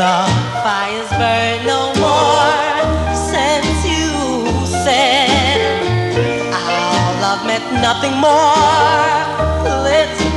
the fires burn no more since you said our love meant nothing more. Let's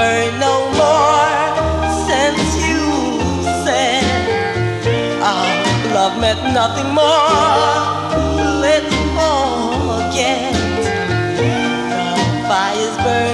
burn no more since you said our love meant nothing more. Let's forget the fire's burning.